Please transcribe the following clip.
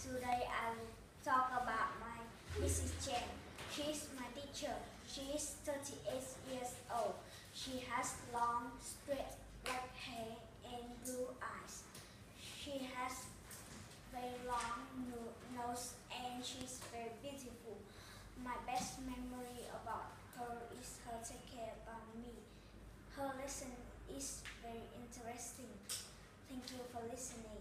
Today I will talk about my Mrs. Chen. She is my teacher. She is 38 years old. She has long, straight black hair and blue eyes. She has very long nose and she's very beautiful. My best memory about her is her take care about me. Her lesson is very interesting. Thank you for listening.